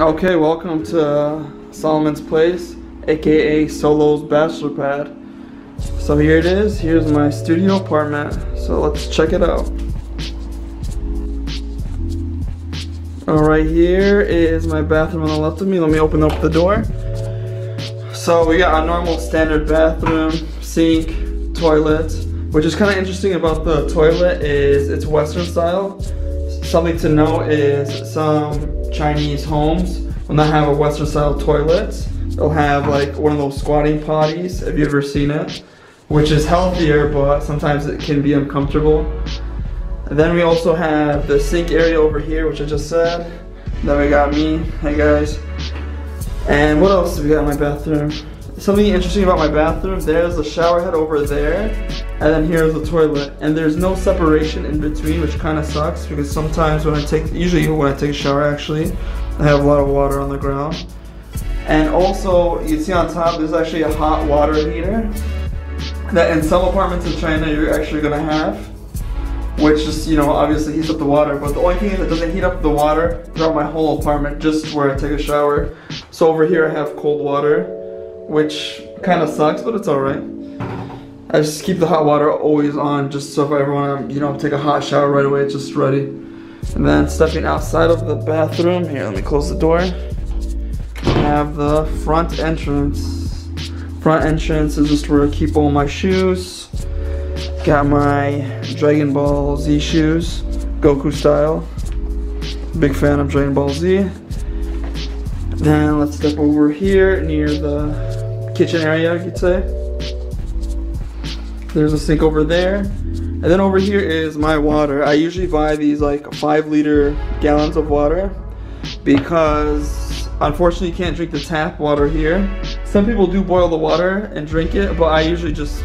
Okay, welcome to Solomon's Place, aka Solo's Bachelor Pad. So here it is, here's my studio apartment, so let's check it out. Alright, here is my bathroom on the left of me. Let me open up the door. So we got a normal standard bathroom, sink, toilet. Which is kind of interesting about the toilet is it's Western style. Something to know is some Chinese homes will not have a Western style toilet. They'll have like one of those squatting potties. Have you ever seen it? Which is healthier, but sometimes it can be uncomfortable. And then we also have the sink area over here, which I just said. Then we got me. Hey guys. And what else do we got in my bathroom? Something interesting about my bathroom, there's a shower head over there, and then here's the toilet. And there's no separation in between, which kind of sucks because sometimes when I take, usually when I take a shower actually, I have a lot of water on the ground. And also, you see on top, there's actually a hot water heater that in some apartments in China you're actually gonna have, which just, you know, obviously heats up the water. But the only thing is it doesn't heat up the water throughout my whole apartment, just where I take a shower. So over here I have cold water which kind of sucks, but it's alright. I just keep the hot water always on, just so if I ever want to, you know, take a hot shower right away, it's just ready. And then stepping outside of the bathroom, here, let me close the door. I have the front entrance. Front entrance is just where I keep all my shoes. Got my Dragon Ball Z shoes, Goku style. Big fan of Dragon Ball Z. Then let's step over here near the kitchen area, you could say. There's a sink over there. And then over here is my water. I usually buy these like five liter gallons of water because unfortunately you can't drink the tap water here. Some people do boil the water and drink it, but I usually just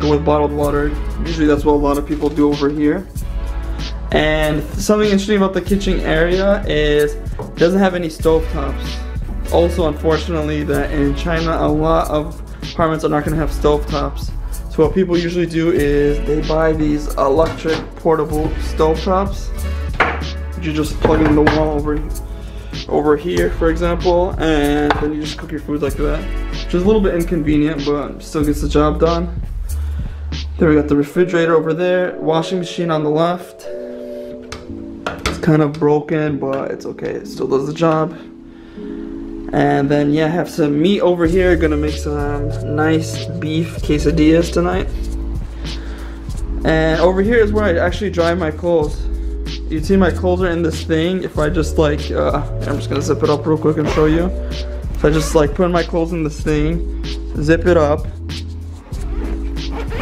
go with bottled water. Usually that's what a lot of people do over here. And something interesting about the kitchen area is it doesn't have any stove tops also unfortunately that in China a lot of apartments are not going to have stove tops. So what people usually do is they buy these electric portable stove tops. You just plug in the wall over over here for example and then you just cook your food like that. Which is a little bit inconvenient but still gets the job done. There we got the refrigerator over there, washing machine on the left. It's kind of broken but it's okay, it still does the job. And then yeah, I have some meat over here. Gonna make some nice beef quesadillas tonight. And over here is where I actually dry my clothes. You see my clothes are in this thing. If I just like, uh, I'm just gonna zip it up real quick and show you. If I just like put my clothes in this thing, zip it up,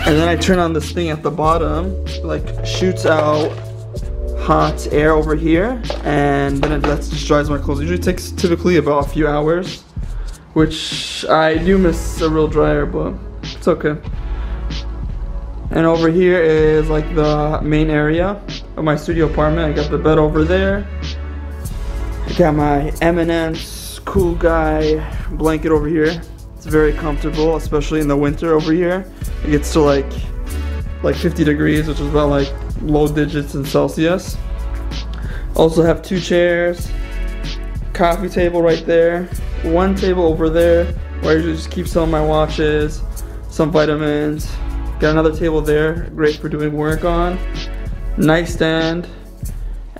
and then I turn on this thing at the bottom, like shoots out hot air over here and then it that just dries my clothes. It usually takes typically about a few hours, which I do miss a real dryer, but it's okay. And over here is like the main area of my studio apartment. I got the bed over there. I got my M&M's cool guy blanket over here. It's very comfortable, especially in the winter over here. It gets to like like 50 degrees, which is about like low digits in Celsius. Also have two chairs, coffee table right there, one table over there where I usually just keep some of my watches, some vitamins. Got another table there, great for doing work on. Nightstand,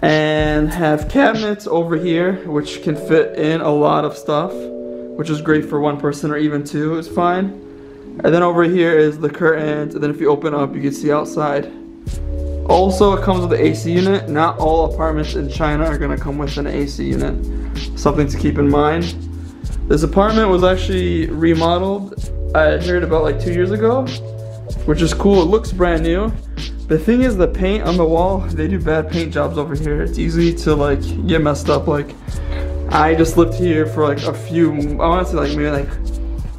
and have cabinets over here which can fit in a lot of stuff, which is great for one person or even two is fine. And then over here is the curtains, and then if you open up, you can see outside. Also, it comes with an AC unit. Not all apartments in China are gonna come with an AC unit. Something to keep in mind. This apartment was actually remodeled, I heard about like two years ago, which is cool. It looks brand new. The thing is the paint on the wall, they do bad paint jobs over here. It's easy to like get messed up. Like I just lived here for like a few, I wanna say like maybe like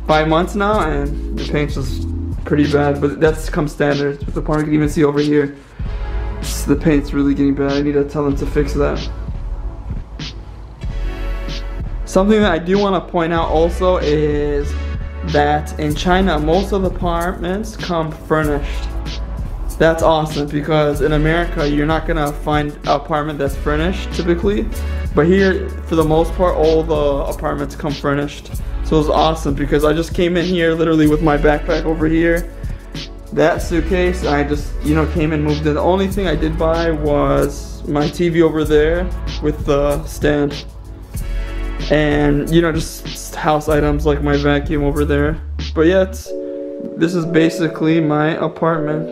five months now and the paint's just pretty bad, but that's come standard with the apartment. You can even see over here the paint's really getting bad. I need to tell them to fix that. Something that I do want to point out also is that in China, most of the apartments come furnished. That's awesome because in America, you're not gonna find an apartment that's furnished typically. But here, for the most part, all the apartments come furnished. So it was awesome because I just came in here literally with my backpack over here, that suitcase, I just, you know, came and moved in. The only thing I did buy was my TV over there with the stand. And, you know, just house items like my vacuum over there. But yeah, this is basically my apartment.